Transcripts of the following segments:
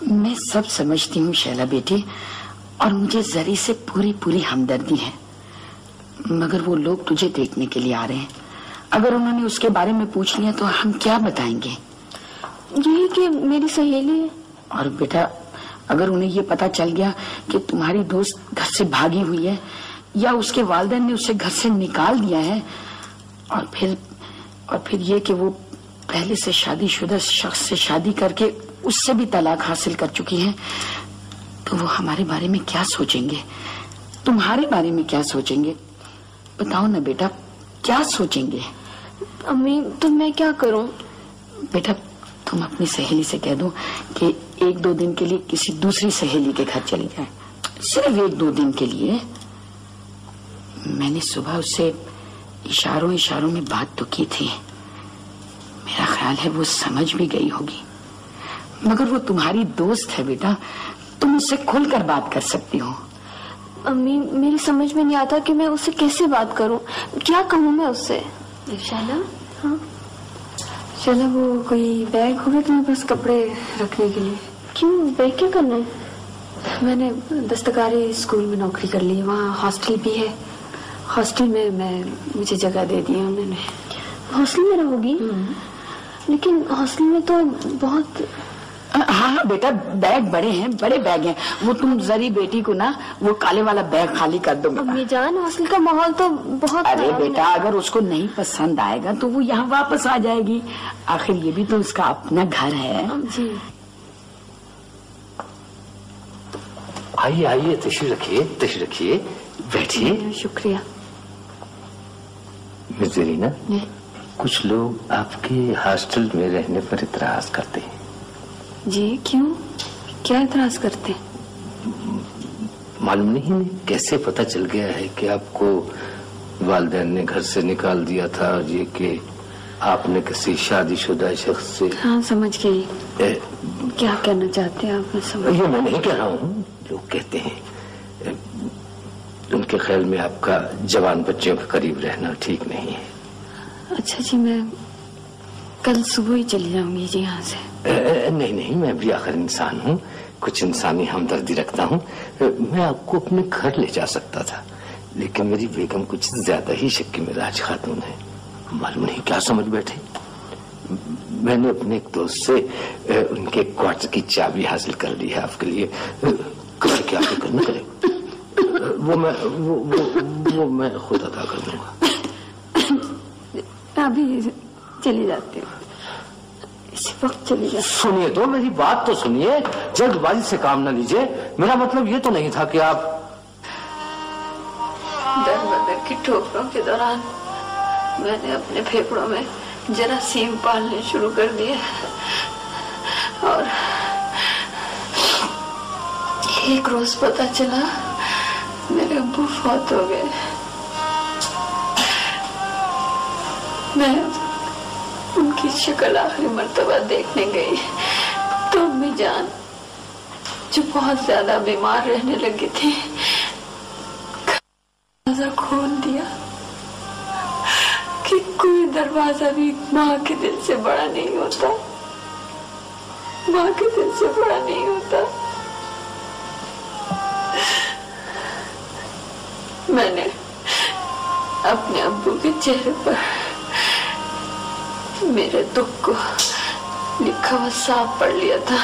میں سب سمجھتی ہوں شیلا بیٹی اور مجھے زری سے پوری پوری ہمدردی ہے۔ مگر وہ لوگ تجھے دیکھنے کے لیے آ رہے ہیں۔ اگر انہوں نے اس کے بارے میں پوچھ لیا تو ہم کیا بتائیں گے؟ یہی کہ میری سہیلی ہے۔ اور بیٹا اگر انہیں یہ پتا چل گیا کہ تمہاری دوست گھر سے بھاگی ہوئی ہے یا اس کے والدین نے اسے گھر سے نکال دیا ہے اور پھر اور پھر یہ کہ وہ پہلے سے شادی شدہ شخص سے شادی کر کے اس سے بھی طلاق حاصل کر چکی ہے تو وہ ہمارے بارے میں کیا سوچیں گے؟ تمہارے بارے میں کیا سوچیں گے؟ بتاؤ نا بیٹا کیا سوچیں گے؟ امی تو میں کیا کروں؟ بیٹا تم اپنی سہیلی سے کہہ دو کہ ایک دو دن کے لیے کسی دوسری سہیلی کے گھر چلی جائے۔ صرف ایک دو دن کے لیے؟ میں نے صبح اس سے اشاروں اشاروں میں بات تو کی تھی۔ میرا خیال ہے وہ سمجھ بھی گئی ہوگی۔ مگر وہ تمہاری دوست ہے بیٹا تم اس سے کھل کر بات کر سکتی ہو۔ امی میری سمجھ میں نہیں آتا کہ میں اس سے کیسے بات کروں۔ کیا کہوں میں اس سے؟ شالا ہاں۔ شالا وہ کوئی بیگ ہوگا تمہیں پاس کپڑے رکھنے کے لیے؟ کیوں؟ بیگ کیا کرنا ہے؟ میں نے دستکاری اسکول میں نوکری کر لی وہاں ہاسٹل بھی ہے۔ ہاسٹل میں میں مجھے جگہ دے دی انہوں نے۔ ہاسٹل میں رہو گی؟ لیکن ہاسٹل میں تو بہت ہاں ہاں بیٹا بیگ بڑے ہیں بڑے بیگ ہیں۔ وہ تم زری بیٹی کو نا وہ کالے والا بیگ خالی کر دو امی جان ہاسٹل کا ماحول تو بہت ارے۔ بیٹا اگر اس کو نہیں پسند آئے گا تو وہ یہاں واپس آ جائے گی۔ آخر یہ بھی تو اس کا اپنا گھر ہے۔ جی۔ آئیے آئیے تشریف رکھیے تشریف رکھیے۔ بیٹھیے۔ شکریہ۔ مس زرینا کچھ لوگ آپ کے ہاسٹل میں رہنے پر اعتراض کرتے ہیں۔ جی کیوں؟ کیا اعتراض کرتے؟ معلوم نہیں کیسے پتہ چل گیا ہے کہ آپ کو والدین نے گھر سے نکال دیا تھا اور یہ کہ آپ نے کسی شادی شدہ شخص سے ہاں سمجھ گئی۔ کیا کہنا چاہتے ہیں آپ؟ سمجھ یہ میں نہیں کہہ رہا ہوں لوگ کہتے ہیں۔ ان کے خیال میں آپ کا جوان بچوں کے قریب رہنا ٹھیک نہیں ہے۔ اچھا جی میں کل صبح ہی چلی جاؤں گی جی یہاں سے۔ نہیں نہیں میں بھی آخر انسان ہوں کچھ انسانی ہمدردی رکھتا ہوں۔ میں آپ کو اپنے گھر لے جا سکتا تھا لیکن میری بیگم کچھ زیادہ ہی شکی میں راج خاتون ہے۔ معلوم نہیں کیا سمجھ بیٹھے۔ میں نے اپنے ایک دوست سے ان کے کوارٹر کی چابی حاصل کر لی ہے آپ کے لیے۔ اے، کسی فکر نہ وہ میں وہ, میں خود ادا کر دوں گا۔ ابھی چلی جاتی ہوں اسی وقت چلی جاتی سنیے تو میری بات تو سنیے، جلد بازی سے کام نہ لیجیے میرا مطلب یہ تو نہیں تھا کہ آپ در بدر کی ٹھوکروں کے دوران میں نے اپنے پھیپڑوں میں جراثیم پالنے شروع کر دیے۔ اور ایک روز پتا چلا میرے ابو فوت ہو گئے۔ میں ان کی شکل آخری مرتبہ دیکھنے گئی۔ تو امی جان، جو بہت زیادہ بیمار رہنے لگی تھی دروازہ کھول دیا۔ کہ کوئی دروازہ بھی ماں کے دل سے بڑا نہیں ہوتا۔ ماں کے دل سے بڑا نہیں ہوتا۔ میں نے اپنے ابو کے چہرے پر میرے دکھ کو لکھا ہوا صاف پڑھ لیا تھا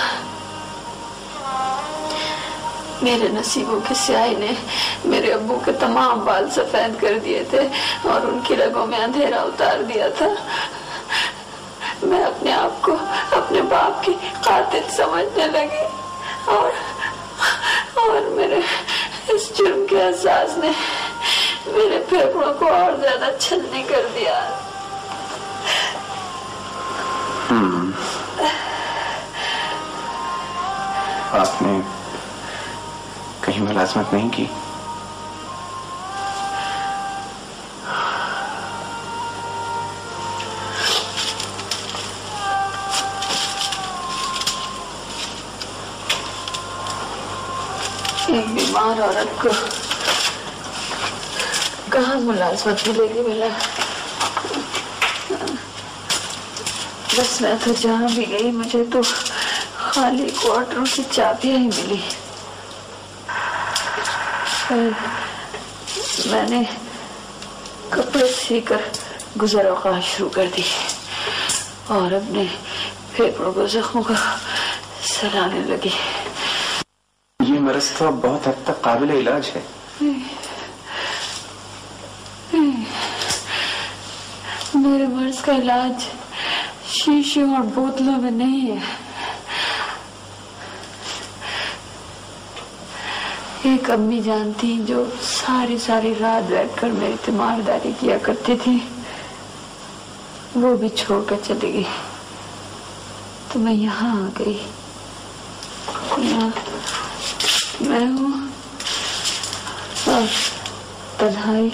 میرے نصیبوں کی سیاہی نے میرے ابو کے تمام بال سفید کر دیے تھے اور ان کی رگوں میں اندھیرا اتار دیا تھا میں اپنے آپ کو اپنے باپ کی قاتل سمجھنے لگی اور اور میرے اس جرم کے احساس نے میرے پھیپڑوں کو اور زیادہ چھلنی کر دیا آپ نے کہیں ملازمت نہیں کی۔ بیمار عورت کو کہاں ملازمت ملے گی ملا بس میں تو جہاں بھی گئی، مجھے تو خالی کوارٹروں کی چابیاں ہی ملی۔ میں نے کپڑے سی کر گزر اوقات شروع کر دی اور اپنے پھیپڑوں کو زخموں کا سلانے لگی۔ یہ مرض تو بہت حد تک قابل علاج ہے۔ میرے مرض کا علاج شیشوں اور بوتلوں میں نہیں ہے۔ ایک امی جانتی جو ساری ساری رات بیٹھ کر میری تیمارداری کیا کرتی تھی۔ وہ بھی چھوڑ کر چلی گئی۔ تو میں یہاں آ گئی۔ یہاں میں ہوں۔ اور تنہائی۔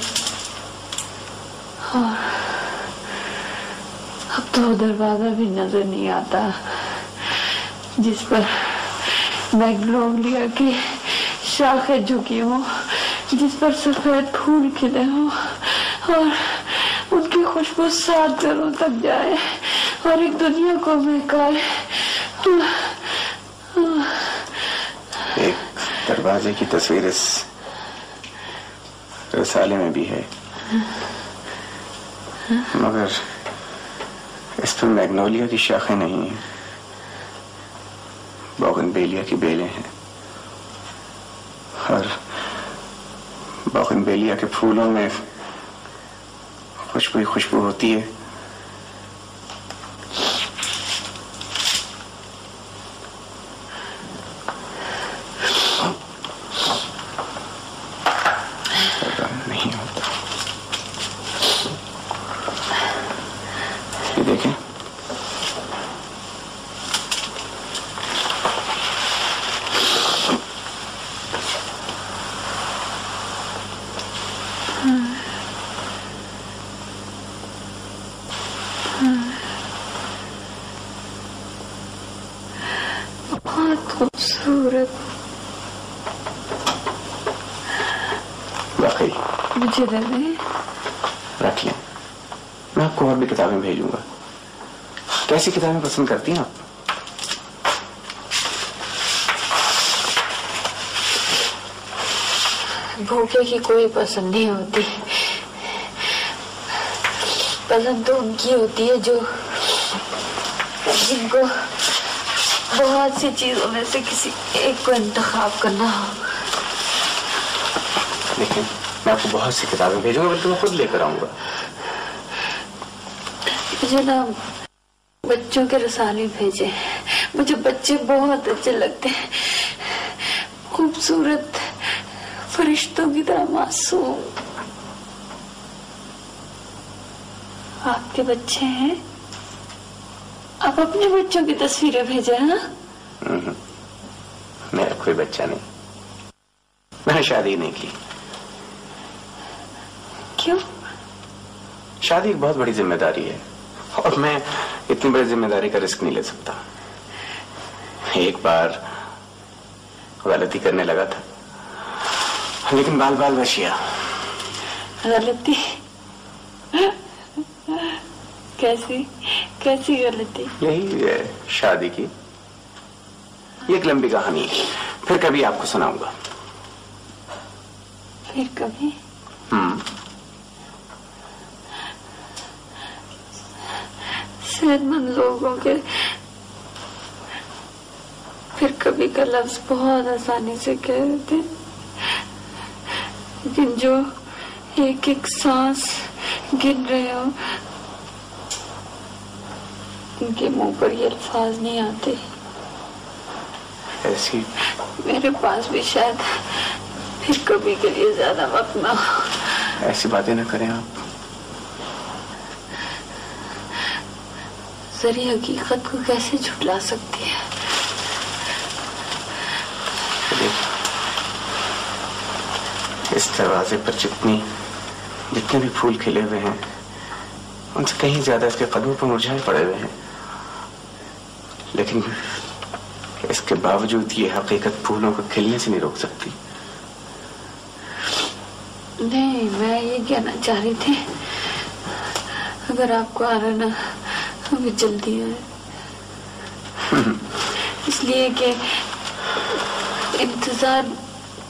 اور اب تو دروازہ بھی نظر نہیں آتا، جس پر میگنولیا کی شاخیں جھکی ہوں، جس پر سفید پھول کھلے ہوں اور ان کی خوشبو سات گھروں تک جائے اور ایک دنیا کو مہکائے ایک دروازے کی تصویر اس رسالے میں بھی ہے۔ مگر اس پر میگنولیا کی شاخیں نہیں ہیں بوگن بیلیا کی بیلیں ہیں۔ اور بوگن بیلیا کے پھولوں میں خوشبو خوشبو ہوتی ہے نہیں ہوتا یہ دیکھیں بہت خوبصورت واقعی مجھے دے دیں رکھ لیں میں آپ کو اور بھی کتابیں بھیجوں گا کیسی کتابیں پسند کرتی ہیں آپ؟ بھوکے کی کوئی پسند نہیں ہوتی۔ پسند تو ان کی ہوتی ہے جو جن کو بہت سی چیزوں میں سے کسی ایک کو انتخاب کرنا ہو۔ لیکن میں آپ کو بہت سی کتابیں بھیجوں گا بلکہ میں خود لے کر آؤں گا۔ نا بچوں کے رسالے بھیجے مجھے بچے بہت اچھے لگتے ہیں۔ خوبصورت فرشتوں کی طرح معصوم۔ آپ کے بچے ہیں؟ آپ اپنے بچوں کی تصویریں بھیجے ہاں؟ میرا کوئی بچہ نہیں۔ میں نے شادی نہیں کی۔ کیوں؟ شادی ایک بہت بڑی ذمہ داری ہے۔ اور میں اتنی بڑی ذمہ داری کا رسک نہیں لے سکتا۔ ایک بار غلطی کرنے لگا تھا۔ لیکن بال بال بچیا۔ غلطی؟ کیسی؟ کیسی غلطی؟ یہی ہے شادی کی۔ یہ ایک لمبی کہانی۔ ہے پھر کبھی آپ کو سناؤں گا۔ پھر کبھی؟ ہم۔ صحت مند لوگوں کے پھر کبھی کا لفظ بہت آسانی سے کہہ دیتے لیکن جو ایک ایک سانس گن رہے ہو ان کے منہ پر یہ الفاظ نہیں آتے۔ ایسی۔ میرے پاس بھی شاید پھر کبھی کے لیے زیادہ وقت نہ ہو۔ ایسی باتیں نہ کریں آپ۔ ذریع حقیقت کو کیسے جھٹلا سکتی ہے؟ اس دروازے پر جتنی جتنے بھی پھول کھلے ہوئے ہیں ان سے کہیں زیادہ اس کے قدموں پر مرجھائے پڑے ہوئے ہیں۔ لیکن اس کے باوجود یہ حقیقت پھولوں کو کھلنے سے نہیں روک سکتی۔ نہیں میں یہ کہنا چاہ رہی تھی اگر آپ کو آ رہا نا ابھی جلدی ہے اس لیے کہ انتظار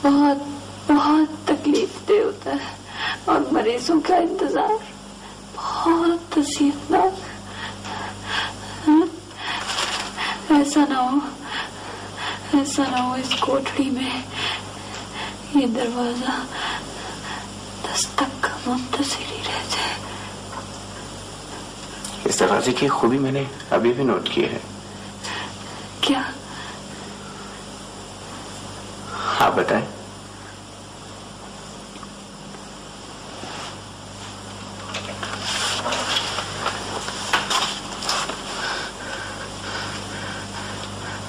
بہت بہت تکلیف دہ ہوتا ہے اور مریضوں کا انتظار بہت تصیفناک ایسا نہ ہو ایسا نہ ہو اس کوٹڑی میں یہ دروازہ دستک کا منتظر ہی رہ جائے۔ دروازے کی خوبی میں نے ابھی بھی نوٹ کی ہے کیا؟ آپ بتائیں۔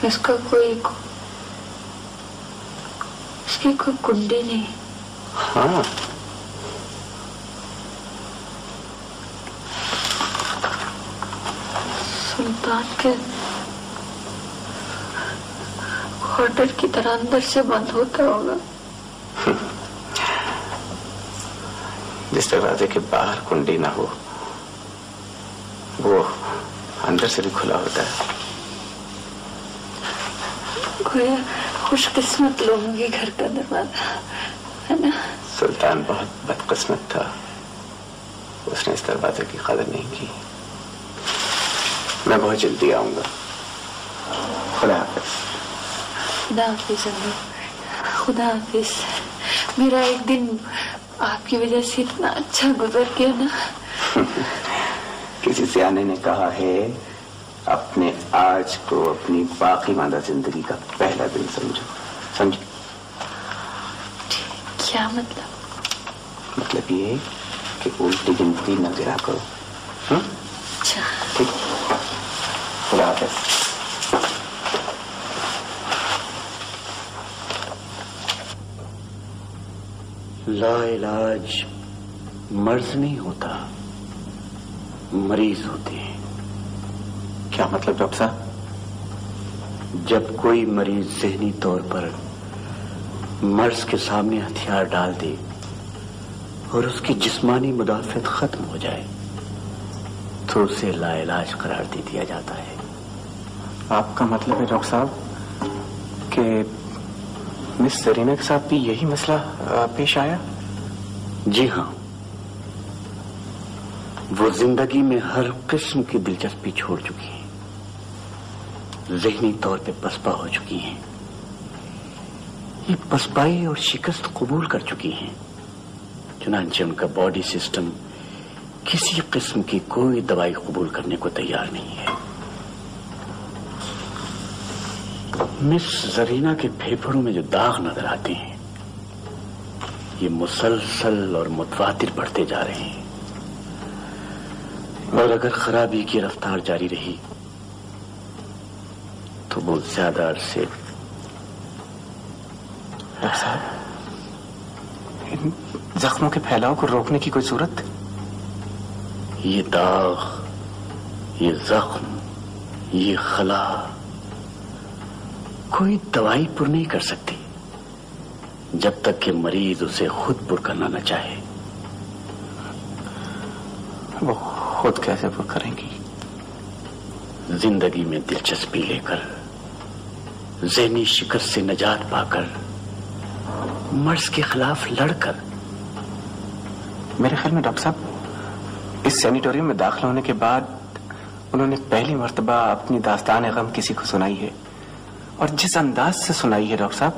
اس کا کوئی اس کی کوئی کنڈی نہیں۔ ہاں۔ سلطان کے کوارٹر کی طرح اندر سے بند ہوتا ہوگا۔ جس دروازے کے باہر کنڈی نہ ہو وہ اندر سے بھی کھلا ہوتا ہے۔ کوئی خوش قسمت لوگوں کے گھر کا دروازہ ہے نا؟ سلطان بہت بدقسمت تھا۔ اس نے اس دروازے کی قدر نہیں کی۔ میں بہت جلدی آؤں گا۔ خدا حافظ۔ خدا حافظ ابو خدا حافظ۔ میرا ایک دن آپ کی وجہ سے اتنا اچھا گزر گیا نا۔ کسی سیانے نے کہا ہے اپنے آج کو اپنی باقی ماندہ زندگی کا پہلا دن سمجھو۔ سمجھو؟ کیا مطلب؟ مطلب یہ کہ الٹی گنتی نہ گرا کرو ہم؟ اچھا ٹھیک خدا حافظ لا علاج مرض نہیں ہوتا مریض ہوتے ہیں۔ کیا مطلب ڈاکٹر صاحب؟ جب کوئی مریض ذہنی طور پر مرض کے سامنے ہتھیار ڈال دے اور اس کی جسمانی مدافعت ختم ہو جائے تو اسے لا علاج قرار دے دیا جاتا ہے۔ آپ کا مطلب ہے ڈاکٹر صاحب، کہ مس سرینا کے ساتھ بھی یہی مسئلہ پیش آیا؟ جی ہاں۔ وہ زندگی میں ہر قسم کی دلچسپی چھوڑ چکی ہیں۔ ذہنی طور پہ پسپا ہو چکی ہیں۔ یہ پسپائی اور شکست قبول کر چکی ہیں۔ چنانچہ ان کا باڈی سسٹم کسی قسم کی کوئی دوائی قبول کرنے کو تیار نہیں ہے۔ مس زرینا کے پھیپھڑوں میں جو داغ نظر آتے ہیں یہ مسلسل اور متواتر بڑھتے جا رہے ہیں۔ اور اگر خرابی کی رفتار جاری رہی تو وہ زیادہ عرصے ان زخموں کے پھیلاؤ کو روکنے کی کوئی صورت؟ یہ داغ یہ زخم یہ خلا۔ کوئی دوائی پر نہیں کر سکتی۔ جب تک کہ مریض اسے خود پر کرنا نہ چاہے۔ وہ خود کیسے پر کریں گی؟ زندگی میں دلچسپی لے کر ذہنی شکست سے نجات پا کر مرض کے خلاف لڑ کر۔ میرے خیال میں ڈاکٹر صاحب اس سینیٹوریم میں داخل ہونے کے بعد انہوں نے پہلی مرتبہ اپنی داستان غم کسی کو سنائی ہے۔ اور جس انداز سے سنائی ہے ڈاکٹر صاحب،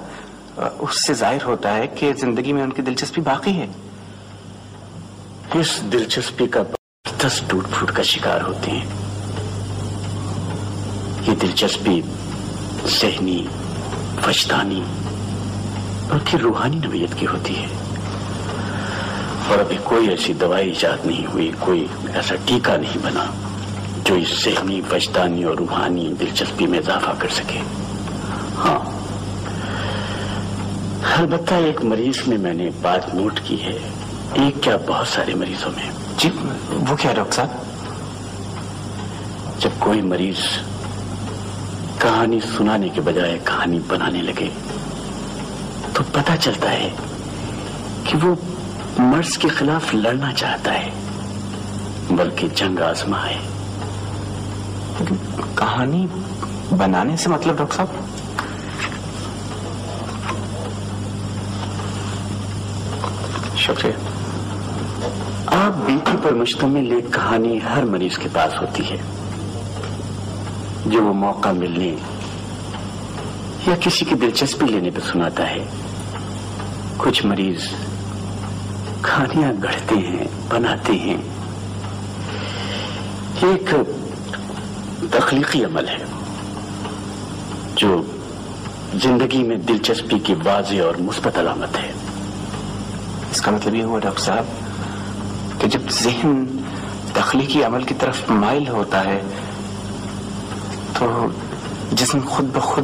اس سے ظاہر ہوتا ہے کہ زندگی میں ان کی دلچسپی باقی ہے۔ اس دلچسپی کا دس ٹوٹ پھوٹ کا شکار ہوتے ہیں۔ یہ دلچسپی ذہنی، وجدانی بلکہ روحانی نوعیت کی ہوتی ہے۔ اور ابھی کوئی ایسی دوائی ایجاد نہیں ہوئی، کوئی ایسا ٹیکا نہیں بنا جو اس ذہنی، وجدانی اور روحانی دلچسپی میں اضافہ کر سکے۔ ہاں۔ البتہ ایک مریض میں میں نے بات نوٹ کی ہے۔ ایک کیا بہت سارے مریضوں میں۔ جی وہ کیا ڈاکٹر صاحب؟ جب کوئی مریض کہانی سنانے کے بجائے کہانی بنانے لگے تو پتا چلتا ہے کہ وہ مرض کے خلاف لڑنا چاہتا ہے بلکہ جنگ آزما ہے۔ کہانی بنانے سے مطلب ڈاکٹر صاحب؟ شکریہ۔ آپ بیتی پر مشتمل ایک کہانی ہر مریض کے پاس ہوتی ہے، جو وہ موقع ملنے یا کسی کی دلچسپی لینے پہ سناتا ہے۔ کچھ مریض کہانیاں گڑھتے ہیں، بناتے ہیں۔ یہ ایک تخلیقی عمل ہے، جو زندگی میں دلچسپی کی واضح اور مثبت علامت ہے۔ کا مطلب یہ ہوا، ڈاکٹر صاحب، کہ جب ذہن تخلیقی عمل کی طرف مائل ہوتا ہے، تو جسم خود بخود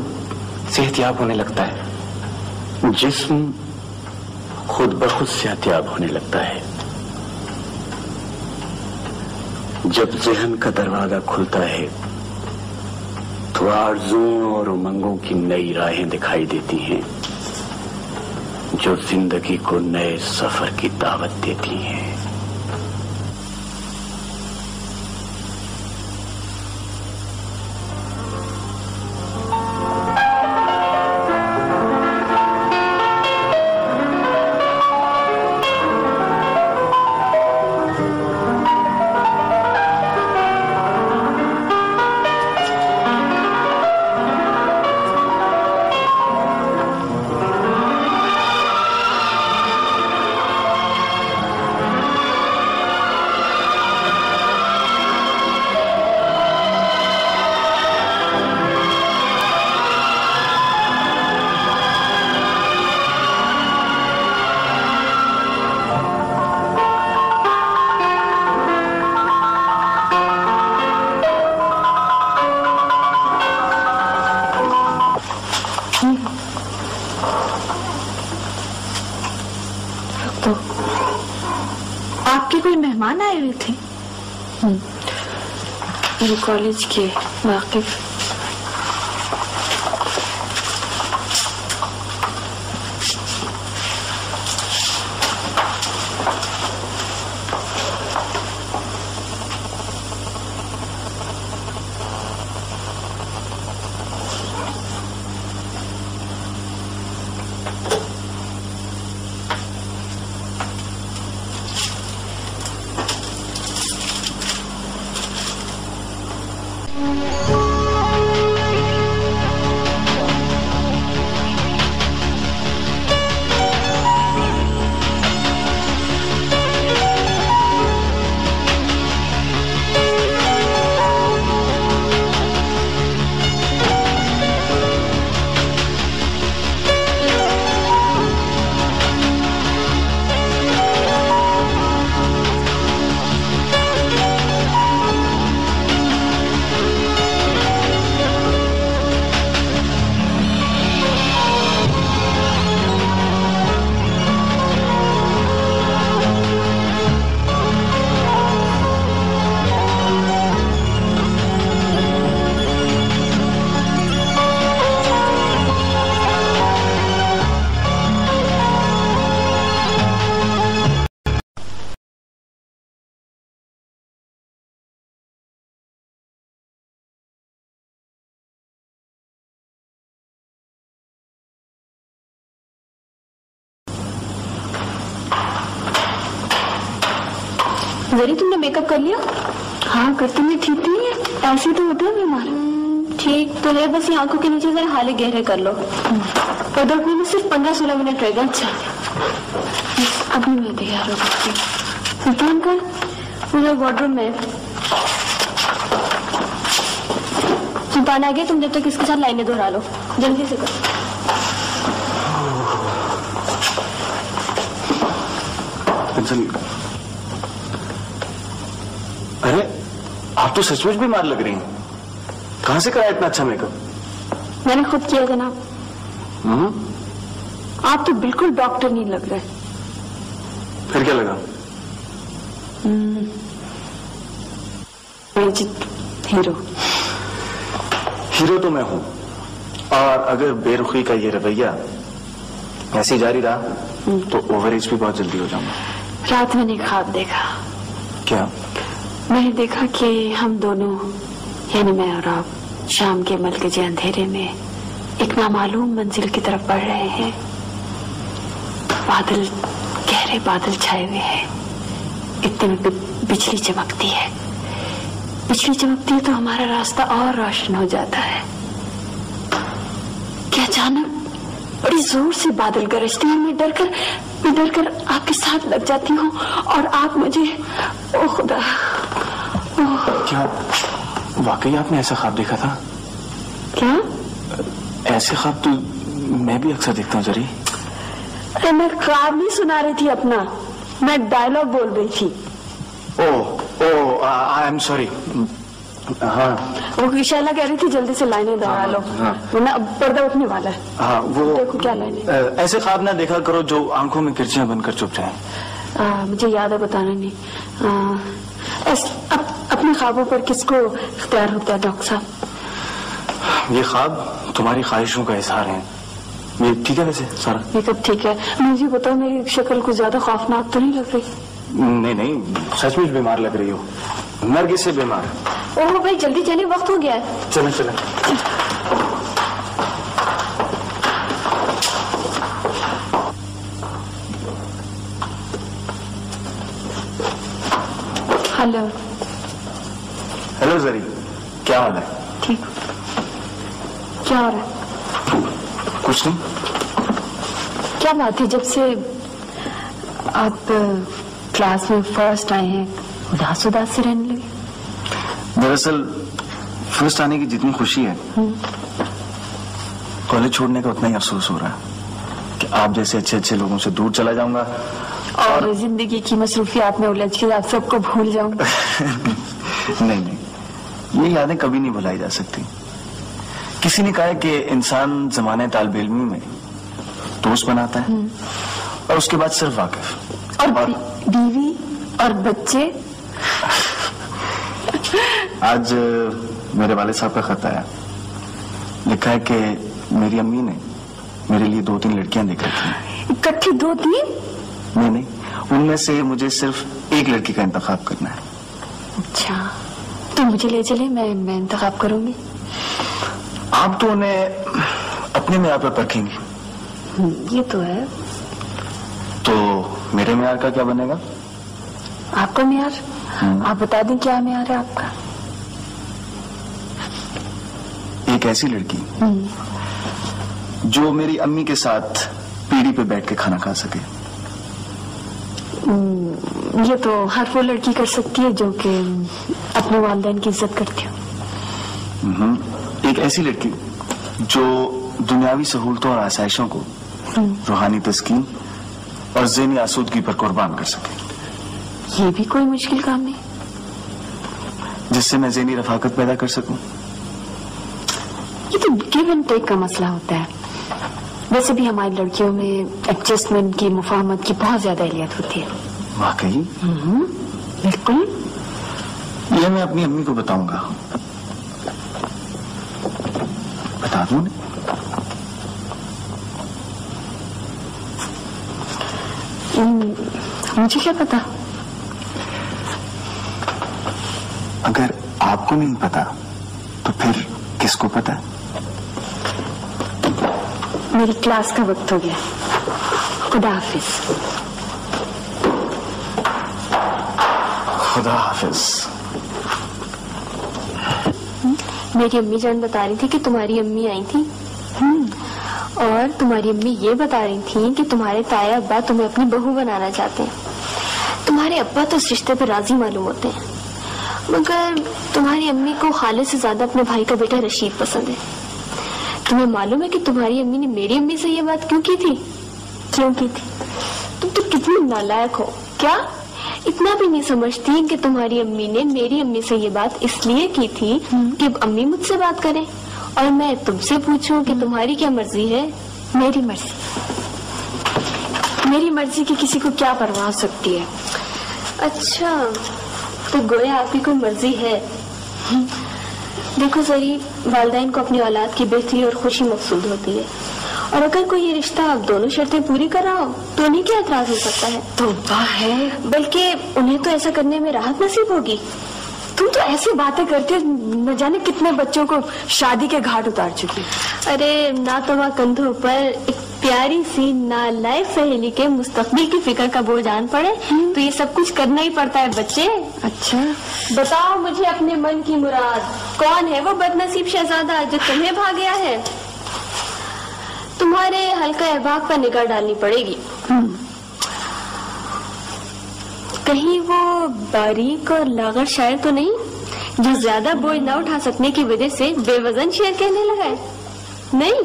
صحت یاب ہونے لگتا ہے۔ جسم خود بخود صحت یاب ہونے لگتا ہے۔ جب ذہن کا دروازہ کھلتا ہے، تو آرزوں اور امنگوں کی نئی راہیں دکھائی دیتی ہیں۔ جو زندگی کو نئے سفر کی دعوت دیتی ہیں۔ Կոլեջքի վաղկիվ تو ہے بس یہ آنکھوں کے نیچے ذرا حالے گہرے کر لو۔ اور دکھنے میں صرف پندرہ سولہ منٹ رہے گا اچھا۔ ابھی میں تیار ہو سکتی سلطان کر پورا وارڈ روم میں سلطان آ گیا تم جب تک اس کے ساتھ لائنیں دہرا لو۔ جلدی سے کرو۔ ارے، آپ تو سچ مچ بیمار لگ رہی ہیں۔ کہاں سے کرا اتنا اچھا میک اپ؟ میں نے خود کیا جناب۔ آپ تو بالکل ڈاکٹر نہیں لگ رہے۔ پھر کیا لگا؟ ہیرو۔ ہیرو تو میں ہوں۔ اور اگر بے رخی کا یہ رویہ ایسے جاری رہا تو اوور ایج بھی بہت جلدی ہو جاؤں گا۔ رات میں نے خواب دیکھا۔ کیا؟ میں نے دیکھا کہ ہم دونوں یعنی میں اور آپ شام کے ملکجے اندھیرے میں ایک نامعلوم منزل کی طرف بڑھ رہے ہیں۔ بادل، گہرے بادل چھائے ہوئے ہیں۔ اتنے میں بجلی چمکتی ہے۔ بجلی چمکتی ہے تو ہمارا راستہ اور روشن ہو جاتا ہے۔ کیا اچانک بڑی زور سے بادل گرجتی ہے؟ میں ڈر کر، میں ڈر کر آپ کے ساتھ لگ جاتی ہوں اور آپ مجھے او خدا او کیا؟ واقعی آپ نے ایسا خواب دیکھا تھا؟ کیا؟ ایسے خواب تو میں بھی اکثر دیکھتا ہوں زری۔ ارے میں خواب نہیں سنا رہی تھی اپنا۔ میں ڈائلوگ بول رہی تھی۔ Oh oh I am sorry. ہاں۔ وہ کشیلا کہہ رہی تھی جلدی سے لائنیں ہاں، دوہرا لو۔ ہاں۔ ورنہ اب پردہ اٹھنے والا ہے۔ ہاں وہ دیکھو کیا لائنیں۔ ایسے خواب نہ دیکھا کرو جو آنکھوں میں کرچیاں بن کر چپ جائیں۔ مجھے یاد ہے بتانا نہیں۔ اب ان خوابوں پر کس کو اختیار ہوتا ہے ڈاکٹر صاحب؟ یہ خواب تمہاری خواہشوں کا اظہار ہے یہ ٹھیک ہے ویسے سارا؟ یہ کب ٹھیک ہے۔ مجھے بتاؤ میری شکل کو زیادہ خوفناک تو نہیں لگ رہی؟ نہیں نہیں سچ مچ بیمار لگ رہی ہو۔ نرگس سے بیمار۔ اوہ بھائی جلدی چلے وقت ہو گیا ہے۔ چلیں چلیں۔ ہلو۔ ہیلو زری کیا حال ہے ٹھیک۔ کیا ہو رہا ہے؟ کچھ نہیں۔ کیا بات ہے؟ جب سے آپ کلاس میں فرسٹ آئے ہیں اداس اداس سے رہنے لگے۔ دراصل فرسٹ آنے کی جتنی خوشی ہے کالج چھوڑنے کا اتنا ہی افسوس ہو رہا ہے کہ آپ جیسے اچھے اچھے لوگوں سے دور چلا جاؤں گا۔ اور زندگی کی مصروفیات میں الجھ کے آپ سب کو بھول جاؤں گا۔ نہیں نہیں۔ یہ یادیں کبھی نہیں بھلائی جا سکتی۔ کسی نے کہا کہ انسان زمانے طالب علمی میں دوست بناتا ہے اور اس کے بعد صرف واقف۔ اور بیوی اور بچے۔ آج میرے والد صاحب کا خط آیا۔ لکھا ہے کہ میری امی نے میرے لیے دو تین لڑکیاں دیکھ رکھی اکٹھی دو تین؟ نہیں نہیں ان میں سے مجھے صرف ایک لڑکی کا انتخاب کرنا ہے۔ اچھا۔ تو مجھے لے چلے میں میں انتخاب کروں گی۔ آپ تو انہیں اپنے معیار پر رکھیں گی یہ تو ہے۔ تو میرے معیار کا کیا بنے گا؟ آپ کا معیار؟ آپ بتا دیں کیا معیار ہے آپ کا؟ ایک ایسی لڑکی جو میری امی کے ساتھ پیڑھی پہ بیٹھ کے کھانا کھا سکے۔ یہ تو ہر وہ لڑکی کر سکتی ہے جو کہ اپنے والدین کی عزت کرتی ہوں۔ ایک ایسی لڑکی جو دنیاوی سہولتوں اور آسائشوں کو روحانی تسکین اور ذہنی آسودگی پر قربان کر سکے۔ یہ بھی کوئی مشکل کام نہیں۔ جس سے میں ذہنی رفاقت پیدا کر سکوں۔ یہ تو گیو اینڈ ٹیک کا مسئلہ ہوتا ہے۔ ویسے بھی ہماری لڑکیوں میں ایڈجسٹمنٹ کی مفاہمت کی بہت زیادہ اہلیت ہوتی ہے۔ واقعی؟ بالکل۔ یہ میں اپنی امی کو بتاؤں گا۔ بتا دوں نے مجھے کیا پتا؟ اگر آپ کو نہیں پتا تو پھر کس کو پتا؟ میری کلاس کا وقت ہو گیا۔ خدا حافظ۔ خدا حافظ۔ میری امی جان بتا رہی تھی کہ تمہاری امی آئی تھی۔ اور تمہاری امی یہ بتا رہی تھی کہ تمہارے تایا ابا تمہیں اپنی بہو بنانا چاہتے ہیں۔ تمہارے ابا تو اس رشتے پہ راضی معلوم ہوتے ہیں۔ مگر تمہاری امی کو خالد سے زیادہ اپنے بھائی کا بیٹا رشید پسند ہے۔ تمہیں معلوم ہے کہ تمہاری امی نے میری امی سے یہ بات کیوں کی تھی؟ کیوں کی تھی؟ تم تو کتنی نالائق ہو۔ کیا؟ اتنا بھی نہیں سمجھتی کہ تمہاری امی نے میری امی سے یہ بات اس لیے کی تھی کہ امی مجھ سے بات کرے اور میں تم سے پوچھوں کہ تمہاری کیا مرضی ہے؟ میری مرضی۔ میری مرضی کی کسی کو کیا پرواہ ہو سکتی ہے۔ اچھا تو گویا آپ کی کوئی مرضی ہے؟ دیکھو ذریع والدین کو اپنی اولاد کی بہتری اور خوشی مقصود ہوتی ہے۔ اور اگر کوئی یہ رشتہ آپ دونوں شرطیں پوری کر رہا ہو تو انہیں کیا اعتراض ہو سکتا ہے؟ توبہ ہے۔ بلکہ انہیں تو ایسا کرنے میں راحت نصیب ہوگی۔ تم تو ایسی باتیں کرتے نہ جانے کتنے بچوں کو شادی کے گھاٹ اتار چکی۔ ارے نہ تو وہاں کندھوں پر ایک پیاری سی نالائف سہیلی کے مستقبل کی فکر کا بوجھ آن پڑے۔ تو یہ سب کچھ کرنا ہی پڑتا ہے بچے۔ اچھا۔ بتاؤ مجھے اپنے من کی مراد کون ہے وہ بد نصیب شہزادہ جو تمہیں بھا گیا ہے؟ تمہارے ہلکا احباب پر نگاہ ڈالنی پڑے گی۔ کہیں وہ باریک اور لاغر شاعر تو نہیں؟ جو زیادہ بوجھ نہ اٹھا سکنے کی وجہ سے بے وزن شعر کہنے لگا ہے۔ نہیں؟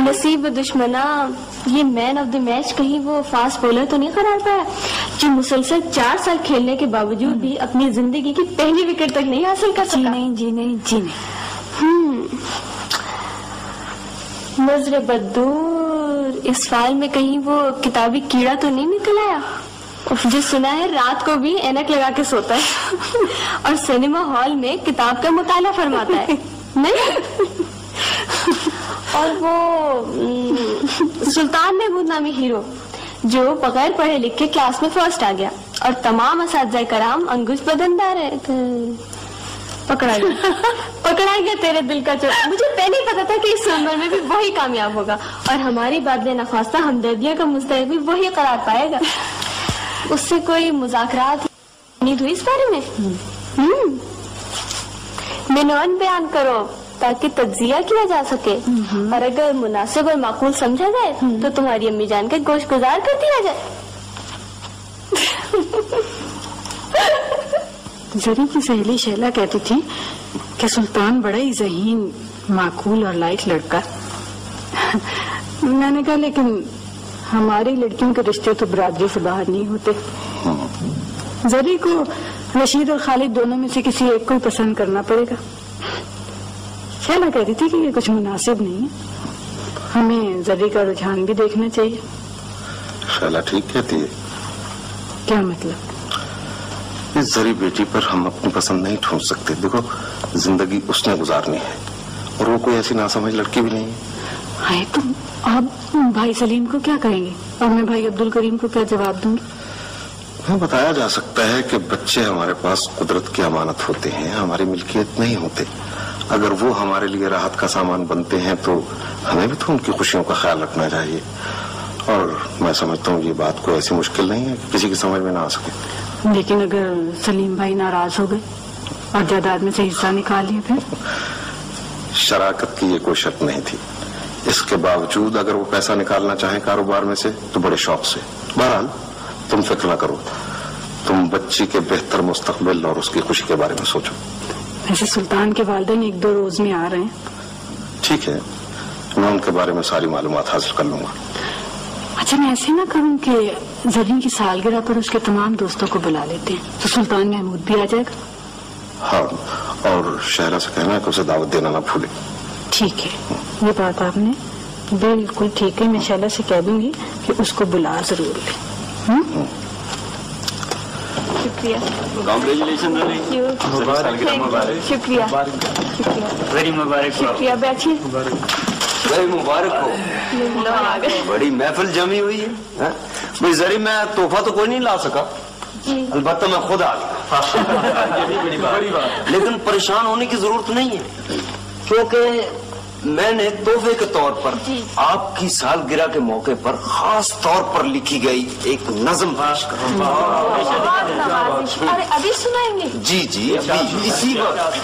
نصیب دشمنا یہ مین آف دی میچ کہیں وہ فاسٹ بولر تو نہیں قرار پایا؟ جو مسلسل چار سال کھیلنے کے باوجود بھی اپنی زندگی کی پہلی وکٹ تک نہیں حاصل کر جی سکا۔ جی نہیں جی نہیں جی نہیں۔ نظر بدور۔ اس فائل میں کہیں وہ کتابی کیڑا تو نہیں نکل آیا؟ جو سنا ہے، رات کو بھی اینک لگا کے سوتا ہے۔ اور سنیما ہال میں کتاب کا مطالعہ فرماتا ہے۔ نہیں؟ اور وہ سلطان محمود نامی ہیرو، جو بغیر پڑھے لکھے کلاس میں فرسٹ آ گیا۔ اور تمام اساتذہ کرام انگوش رہے تھے پکڑا گیا پکڑا گیا تیرے دل کا چور مجھے پہلے پتا تھا کہ اس عمر میں بھی وہی کامیاب ہوگا۔ اور ہماری بادل نخواستہ ہمدردیوں کا مستحق بھی وہی قرار پائے گا۔ اس سے کوئی مذاکرات نہیں ہوئی اس بارے میں؟ منون بیان کرو تاکہ تجزیہ کیا جا سکے۔ اور اگر مناسب اور معقول سمجھا جائے تو تمہاری امی جان کے گوشت گزار کر دیا جائے۔ زری کی سہیلی شیلا کہتی تھی کہ سلطان بڑا ہی ذہین معقول اور لائٹ لڑکا میں نے کہا لیکن ہماری لڑکیوں کے رشتے تو برادری سے باہر نہیں ہوتے۔ زری کو رشید اور خالد دونوں میں سے کسی ایک کو پسند کرنا پڑے گا۔ شیلا کہتی تھی کہ یہ کچھ مناسب نہیں ہے۔ ہمیں زری کا رجحان بھی دیکھنا چاہیے۔ شیلا ٹھیک کہتی ہے۔ کیا مطلب؟ اس زری بیٹی پر ہم اپنی پسند نہیں ٹھونس سکتے۔ دیکھو زندگی اس نے گزارنی ہے۔ اور وہ کوئی ایسی ناسمجھ لڑکی بھی نہیں ہے۔ تو آپ بھائی سلیم کو کیا کہیں گے؟ اور میں بھائی عبدالکریم کو کیا جواب دوں؟ گی ہاں بتایا جا سکتا ہے کہ بچے ہمارے پاس قدرت کی امانت ہوتے ہیں ہماری ملکیت نہیں ہوتے۔ اگر وہ ہمارے لیے راحت کا سامان بنتے ہیں تو ہمیں بھی تو ان کی خوشیوں کا خیال رکھنا چاہیے۔ اور میں سمجھتا ہوں یہ بات کوئی ایسی مشکل نہیں ہے کہ کسی کی سمجھ میں نہ آ سکے۔ لیکن اگر سلیم بھائی ناراض ہو گئے اور جائیداد میں سے حصہ نکال لیے پھر؟ شراکت کی یہ کوئی شرط نہیں تھی۔ اس کے باوجود اگر وہ پیسہ نکالنا چاہیں کاروبار میں سے تو بڑے شوق سے۔ بہرحال تم فکر نہ کرو۔ تم بچی کے بہتر مستقبل اور اس کی خوشی کے بارے میں سوچو۔ ایسے سلطان کے والدین ایک دو روز میں آ رہے ہیں۔ ٹھیک ہے میں ان کے بارے میں ساری معلومات حاصل کر لوں گا۔ اچھا میں ایسے نہ کروں کہ زرین کی سالگرہ پر اس کے تمام دوستوں کو بلا لیتے ہیں۔ تو سلطان محمود بھی آ جائے گا۔ ہاں اور شہرہ سے کہنا کہ اسے دعوت دینا نہ بھولے۔ ٹھیک ہے۔ یہ بات آپ نے بالکل ٹھیک ہے۔ میں شہرہ سے کہہ دوں گی کہ اس کو بلا ضرور لیں شکریہ۔ کانگریچولیشن مبارک شکریہ۔ شکریہ۔ بیٹھیے۔ بھائی مبارک ہو۔ بڑی محفل جمی ہوئی ہے ہاں؟ بھائی ذریع میں تحفہ تو کوئی نہیں لا سکا۔ جی۔ البتہ میں خود آ گیا۔ لیکن پریشان ہونے کی ضرورت نہیں ہے۔ کیونکہ میں نے تحفے کے طور پر جی۔ آپ کی سالگرہ کے موقع پر خاص طور پر لکھی گئی ایک نظم پیش ابھی سنائیں گے۔ جی جی ابھی اسی وقت۔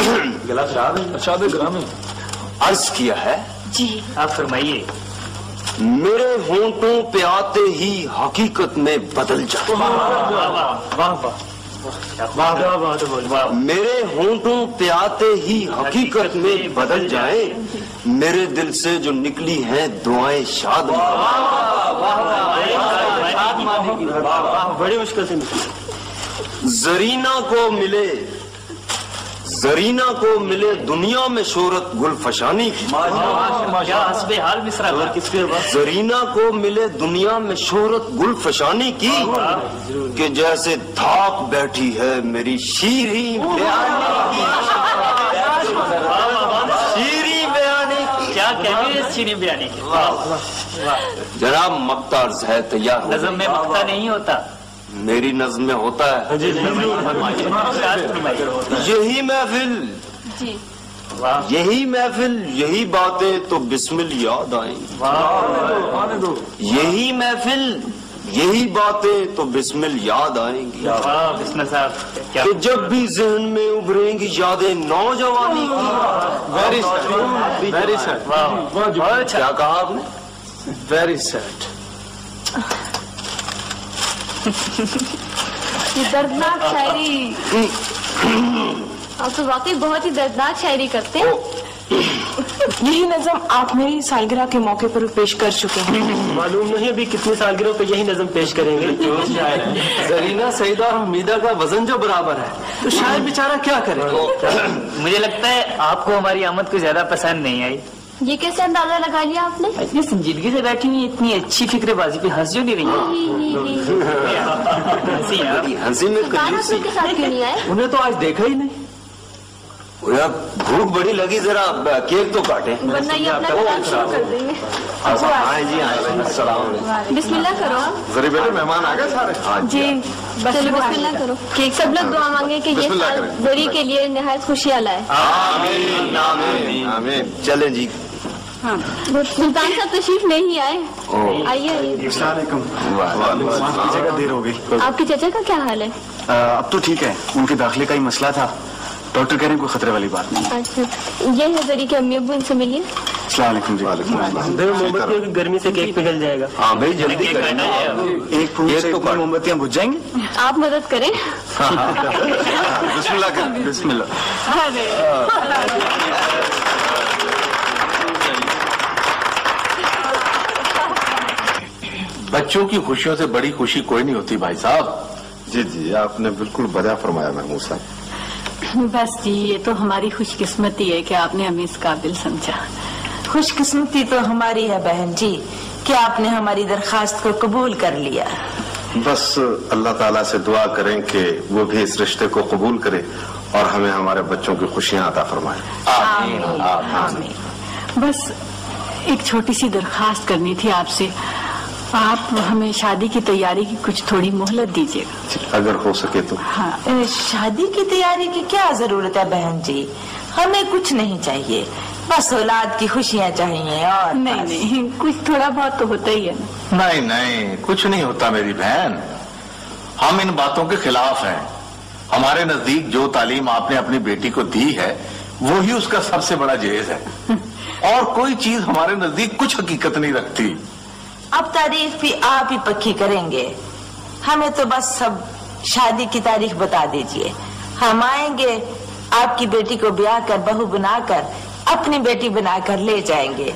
ارشاد عرض کیا ہے جی آپ فرمائیے میرے ہونٹوں پہ آتے ہی حقیقت میں بدل جائے میرے ہونٹوں پہ آتے ہی حقیقت میں بدل جائے میرے دل سے جو نکلی ہیں دعائیں شاد بڑی مشکل سے زرینہ کو ملے زرینہ کو ملے دنیا میں شہرت گل فشانی کی ہاں۔ زرینہ کو ملے دنیا میں شہرت گل فشانی کی کہ جیسے دھاک بیٹھی ہے میری شیری بیانی کی۔ شیری بیانی کی۔ کیا کہہ شیری بیانی کی؟ جناب مختار ہے تیار نظم میں مختہ نہیں ہوتا۔ میری نظم میں ہوتا ہے یہی محفل یہی محفل یہی باتیں تو بسمل یاد آئیں گی یہی محفل یہی باتیں تو بسمل یاد آئیں گی کہ جب بھی ذہن میں ابھریں گی یادیں نوجوانی کی ویری سیڈ کیا کہا آپ نے ویری سیٹ یہ دردناک شاعری آپ تو واقعی بہت ہی دردناک شاعری کرتے ہیں۔ یہی نظم آپ میری سالگرہ کے موقع پر پیش کر چکے ہیں۔ معلوم نہیں ابھی کتنی سالگرہوں پہ یہی نظم پیش کریں گے۔ زرینہ سعیدہ اور حمیدہ کا وزن جو برابر ہے تو شاید بیچارہ کیا کرے؟ مجھے لگتا ہے آپ کو ہماری آمد کو زیادہ پسند نہیں آئی۔ یہ کیسے اندازہ لگا لیا آپ نے؟ اتنی سنجیدگی سے بیٹھی ہوئی اتنی اچھی فکر بازی پہ ہنس جو نہیں رہی ہنسی۔ ہنسی میں گانا کنجوسی کے ساتھ کیوں نہیں آئے؟ انہیں تو آج دیکھا ہی نہیں۔ بھوک بڑی لگی ذرا کیک تو کاٹے ورنہ یہ اپنا کام شروع کر دیں گے۔ ہاں جی ہاں السلام علیکم۔ بسم اللہ کرو۔ ذرا بیٹے مہمان آ گئے سارے؟ ہاں جی۔ چلو بسم اللہ کرو۔ سب لوگ دعا مانگے کہ یہ سال۔ زری کے لیے نہایت خوشیاں لائے۔ آمین آمین آمین۔ چلیں جی۔ سلطان صاحب تشریف نہیں آئے۔ آئیے۔ آپ کے چچا کا کیا حال ہے؟ اب تو ٹھیک ہے۔ ان کے داخلے کا ہی مسئلہ تھا۔ ڈاکٹر کہہ رہے ہیں کوئی خطرے والی بات نہیں اچھا یہ ہے زری کے امی ابو ان سے ملیے۔ السلام علیکم جی۔ وعلیکم السلام۔ گرمی سے کیک پگھل جائے گا۔ ہاں بھائی جلدی کریں۔ ایک پھول سے موم بتیاں بجھ جائیں گے۔ آپ مدد کریں۔ بسم اللہ کریں بسم اللہ۔ بچوں کی خوشیوں سے بڑی خوشی کوئی نہیں ہوتی بھائی صاحب۔ جی جی آپ نے بالکل بجا فرمایا محمود صاحب۔ بس جی یہ تو ہماری خوش قسمتی ہے کہ آپ نے ہمیں اس قابل سمجھا۔ خوش قسمتی تو ہماری ہے بہن جی کہ آپ نے ہماری درخواست کو قبول کر لیا۔ بس اللہ تعالیٰ سے دعا کریں کہ وہ بھی اس رشتے کو قبول کرے اور ہمیں ہمارے بچوں کی خوشیاں عطا فرمائے۔ آمین آمین۔ بس ایک چھوٹی سی درخواست کرنی تھی آپ سے۔ آپ ہمیں شادی کی تیاری کی کچھ تھوڑی مہلت دیجیے گا۔ اگر ہو سکے تو۔ ہاں شادی کی تیاری کی کیا ضرورت ہے بہن جی؟ ہمیں کچھ نہیں چاہیے۔ بس اولاد کی خوشیاں چاہیے اور نہیں۔ نہیں کچھ تھوڑا بہت تو ہوتا ہی ہے نہیں نہیں کچھ نہیں ہوتا میری بہن۔ ہم ان باتوں کے خلاف ہیں۔ ہمارے نزدیک جو تعلیم آپ نے اپنی بیٹی کو دی ہے وہی اس کا سب سے بڑا جہیز ہے۔ اور کوئی چیز ہمارے نزدیک کچھ حقیقت نہیں رکھتی۔ اب تاریخ بھی آپ ہی پکی کریں گے۔ ہمیں تو بس سب شادی کی تاریخ بتا دیجیے۔ ہم آئیں گے، آپ کی بیٹی کو بیاہ کر، بہو بنا کر، اپنی بیٹی بنا کر لے جائیں گے۔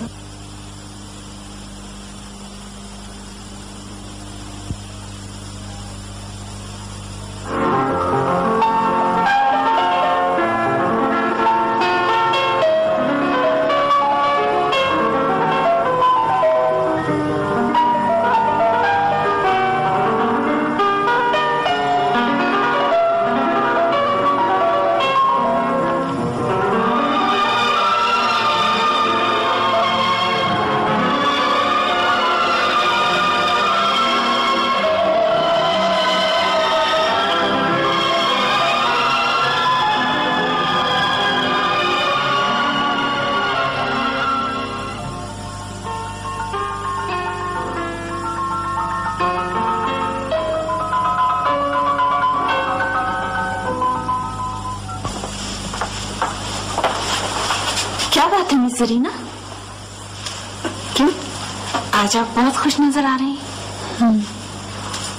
زرینا؟ کیوں؟ آج آپ بہت خوش نظر آ رہی ہیں۔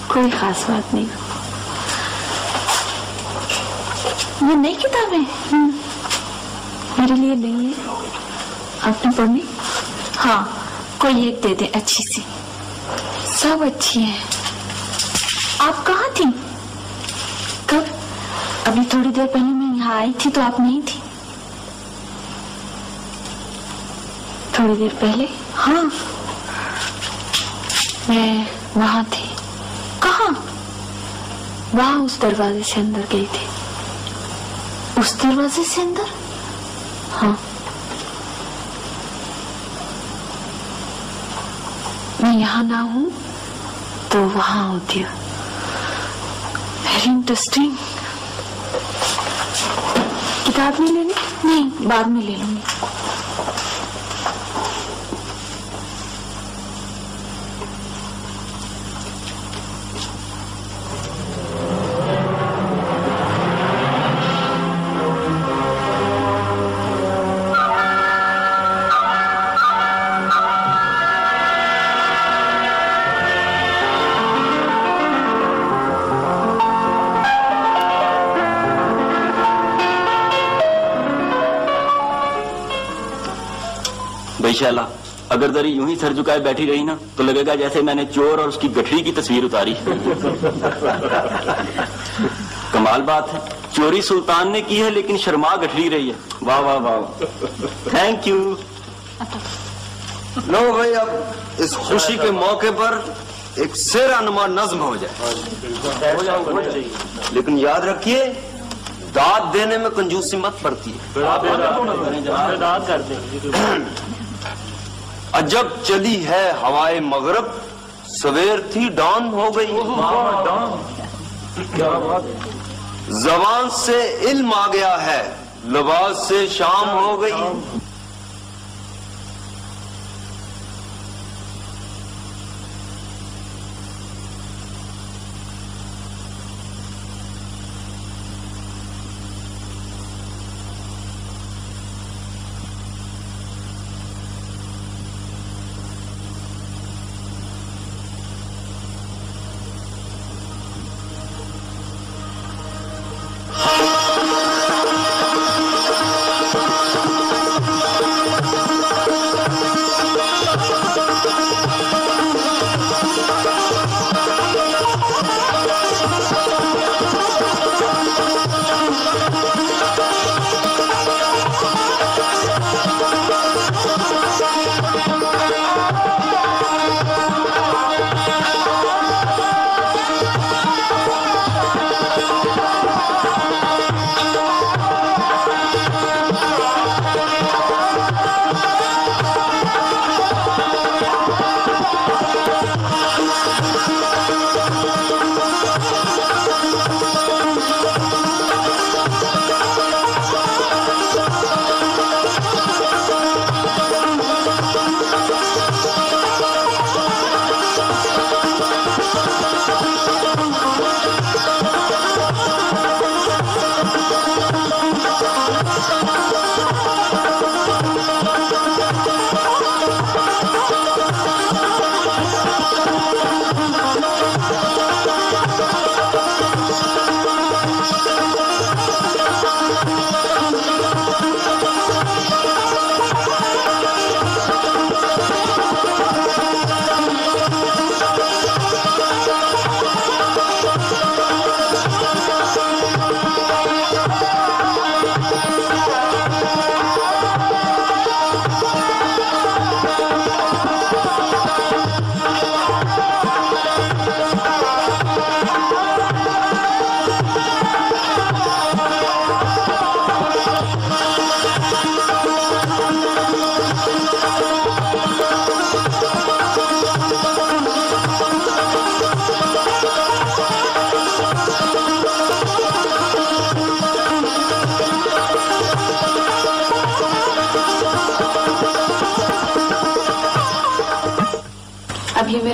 کوئی خاص بات نہیں۔ یہ نئی کتابیں میرے لیے نہیں ہے۔ آپ نے پڑھنی؟ ہاں کوئی ایک دے دیں۔ اچھی سی۔ سب اچھی ہیں۔ آپ کہاں تھی کب؟ ابھی تھوڑی دیر پہلے میں یہاں آئی تھی تو آپ نہیں تھی تھوڑی دیر پہلے؟ ہاں۔ میں وہاں تھی۔ کہاں؟ وہاں اس دروازے سے اندر گئی تھی۔ اس دروازے سے اندر؟ ہاں۔ میں یہاں نہ ہوں تو وہاں ہوتی ہوں۔ ویری انٹرسٹنگ کتاب نہیں لینی نہیں بعد میں لے لوں گی۔ شالا اگر دری یوں ہی سر جھکائے بیٹھی رہی نا تو لگے گا جیسے میں نے چور اور اس کی گٹھڑی کی تصویر اتاری۔ کمال بات ہے۔ چوری سلطان نے کی ہے لیکن شرما گٹھڑی رہی ہے۔ واہ واہ واہ تھینک یو لو بھائی اب اس خوشی کے موقع پر ایک سیرا نما نظم ہو جائے۔ لیکن یاد رکھیے داد دینے میں کنجوسی مت پڑتی ہے۔ عجب چلی ہے ہوائے مغرب سویر تھی ڈان ہو گئی۔ زبان سے علم آ گیا ہے لباس سے شام ہو گئی۔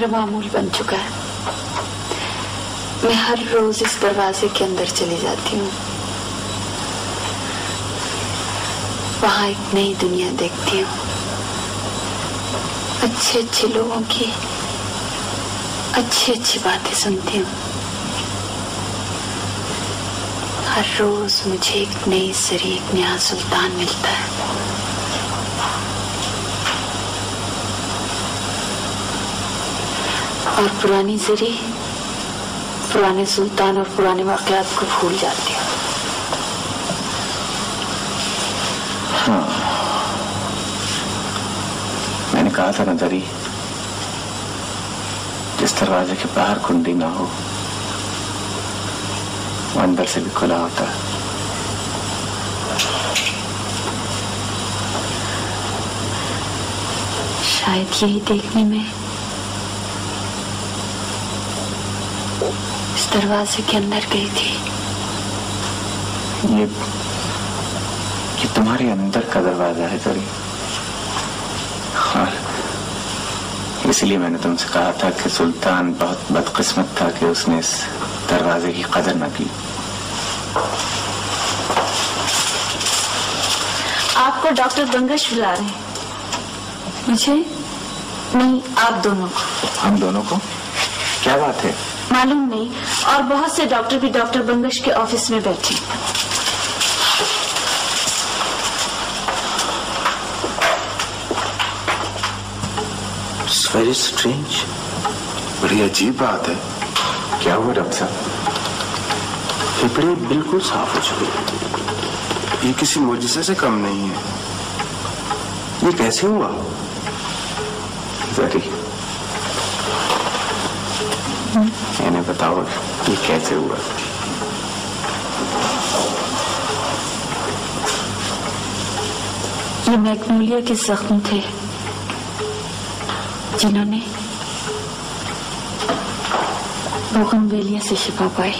میرا معمول بن چکا ہے۔ میں ہر روز اس دروازے کے اندر چلی جاتی ہوں۔ وہاں ایک نئی دنیا دیکھتی ہوں۔ اچھے اچھے لوگوں کی اچھی اچھی باتیں سنتی ہوں۔ ہر روز مجھے ایک نئی سری ایک نیا سلطان ملتا ہے۔ اور پرانی زری پرانے سلطان اور پرانے واقعات کو بھول جاتی ہوں۔ میں نے کہا تھا نا دری جس دروازے کے باہر کنڈی نہ ہو وہ اندر سے بھی کھلا ہوتا ہے۔ شاید یہی دیکھنے میں دروازے کے اندر گئی تھی۔ یہ, یہ تمہارے اندر کا دروازہ ہے تری اس لیے میں نے تم سے کہا تھا کہ سلطان بہت بدقسمت تھا کہ اس نے اس دروازے کی قدر نہ کی۔ آپ کو ڈاکٹر گنگش بلا رہے ہیں۔ مجھے نہیں آپ دونوں کو۔ ہم دونوں کو؟ کیا بات ہے؟ معلوم نہیں اور بہت سے ڈاکٹر بھی ڈاکٹر بنگش کے آفس میں بیٹھے ویری اسٹرینج بڑی عجیب بات ہے۔ کیا ہوا ڈاکٹر صاحب؟ پھیپڑے بالکل صاف ہو چکے یہ کسی معجزے سے کم نہیں ہے۔ یہ کیسے ہوا؟ ویری ہمیں بتاؤ یہ کیسے ہوا یہ میکمولیا کے زخم تھے جنہوں نے بوگن ویلیا سے شفا پائی۔